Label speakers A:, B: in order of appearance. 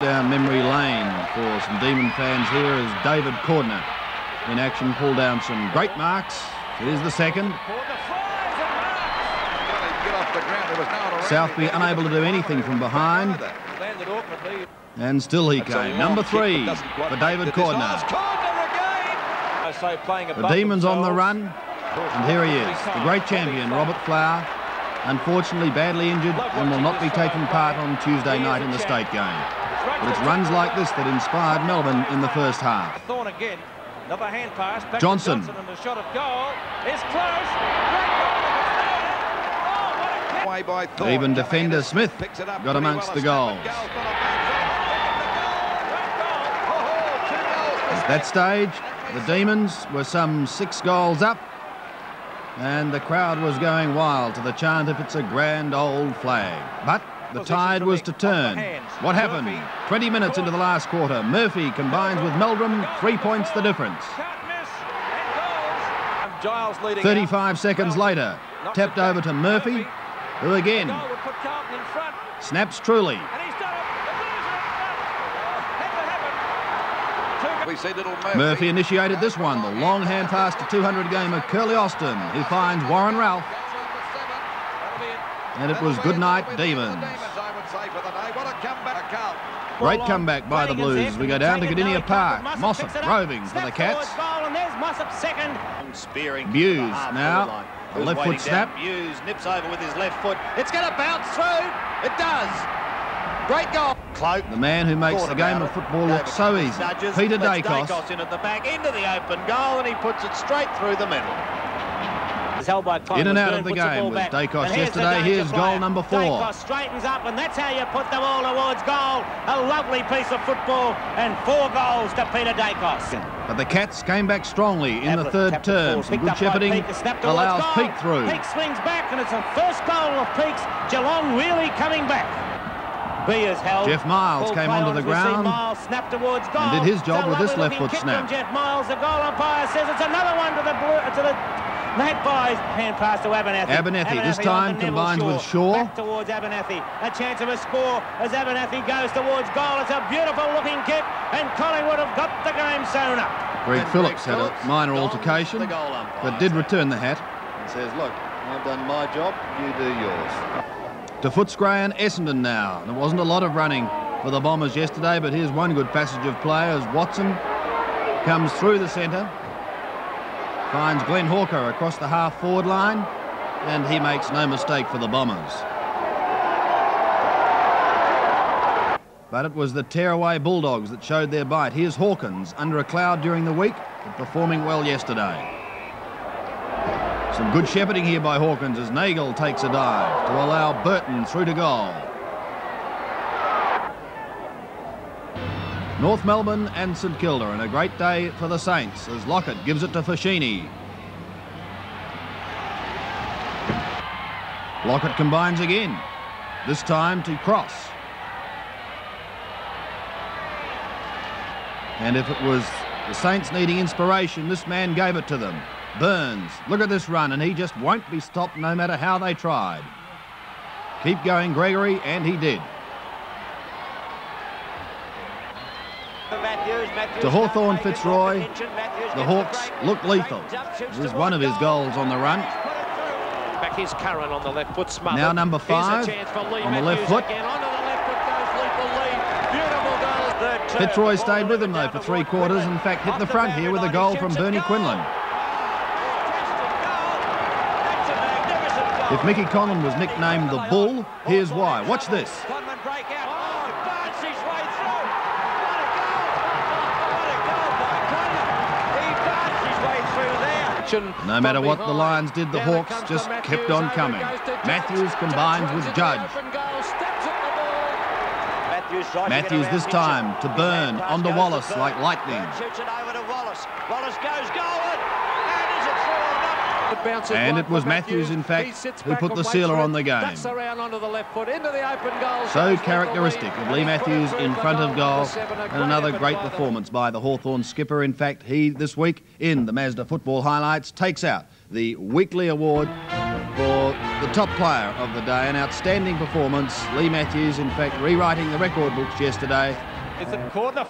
A: down memory lane for some Demon fans here is David Cordner in action, pulled down some great marks. Here's the second. Southby unable to do anything from behind. And still he came. Number three for David Cordner. The Demons on the run. And here he is, the great champion, Robert Flower. Unfortunately, badly injured and will not be taking part on Tuesday night in the state game. But it's runs like this that inspired Melbourne in the first half.
B: again. Another hand pass. Back
A: Johnson.
B: Johnson and the shot of goal is close. Oh,
A: Even defender Smith got amongst the goals. At that stage, the Demons were some six goals up and the crowd was going wild to the chant if it's a grand old flag. But the tide was to turn. What happened? 20 minutes into the last quarter, Murphy combines with Meldrum, three points the difference. 35 seconds later, tapped over to Murphy, who again snaps truly. Murphy initiated this one, the long hand pass to 200 gamer Curly Austin, who finds Warren Ralph. And it was good night, Demons. Great comeback by the Blues. We go down to Kardinia Park. Mossop roving for the Cats. Buse now. A left foot snap.
C: Buse nips over with his left foot. It's going to bounce through. It does. Great goal. Cloak.
A: The man who makes the game of football look so easy. Peter. Daicos
C: in at the back, into the open goal, and he puts it straight through the middle.
A: In and out of the game with Daicos yesterday. Here's goal number four.
B: Daicos straightens up, and that's how you put the ball towards goal. A lovely piece of football, and four goals to Peter Daicos.
A: But the Cats came back strongly in the third term. Some good shepherding allows Peake through.
B: Peake swings back, and it's the first goal of Peake's. Geelong really coming back. Beers held.
A: Jeff Miles came onto the ground
B: Miles snap towards goal.
A: and did his job
B: a
A: with this left foot snap.
B: Jeff Miles. The goal umpire says it's another one to the blue, to the Magpies. Hand pass to Abernathy.
A: Abernathy, this time
B: on to Neville
A: combines with Shaw.
B: Back towards Abernathy. A chance of a score as Abernathy goes towards goal. It's a beautiful looking kick, and Collingwood have got the game sewn up.
A: Greg
C: And
A: Phillips had a minor altercation,
C: the goal umpire.
A: but did return the hat.
C: And says, look, I've done my job, you do yours.
A: To Footscray and Essendon now. There wasn't a lot of running for the Bombers yesterday, but here's one good passage of play as Watson comes through the centre, finds Glenn Hawker across the half-forward line, and he makes no mistake for the Bombers. But it was the tearaway Bulldogs that showed their bite. Here's Hawkins under a cloud during the week, but performing well yesterday. Some good shepherding here by Hawkins as Nagel takes a dive to allow Burton through to goal. North Melbourne and St Kilda and a great day for the Saints as Lockett gives it to Fashini. Lockett combines again, this time to Cross. And if it was the Saints needing inspiration, this man gave it to them. Burns, look at this run, and he just won't be stopped no matter how they tried. Keep going, Gregory, and he did. To Hawthorn Fitzroy, the Hawks look lethal. This is one of his goals on the run.
D: Back here's Curran on the left foot, smothered.
A: Now number five
D: chance for Leigh
A: on the left foot.
D: Again. Onto the left foot goes Lethal Leigh. Beautiful goal. Third term.
A: Fitzroy stayed with him though for three quarters. In fact, hit the front here with a goal from Bernie. Quinlan.
D: Fantastic goal. That's a magnificent goal.
A: If Mickey Conlan was nicknamed the Bull, here's why. Watch this.
D: Conlan break out. Oh, darts his way through. What a goal. What a goal by Conlan. He darts his way through there.
A: No matter what the Lions did, the Hawks just kept on coming. Matthews combines with Judge. Matthews this time to Burn onto Wallace like lightning.
D: Shoots it over to Wallace. Wallace goes goal and is it through or not?
A: And it was Matthews, in fact, who put the sealer on the game. So characteristic of Leigh Matthews in front of goal and another great performance by the Hawthorn skipper. In fact, he this week in the Mazda Football Highlights takes out the weekly award for the top player of the day. An outstanding performance. Leigh Matthews, in fact, rewriting the record books yesterday.
E: It's a corner.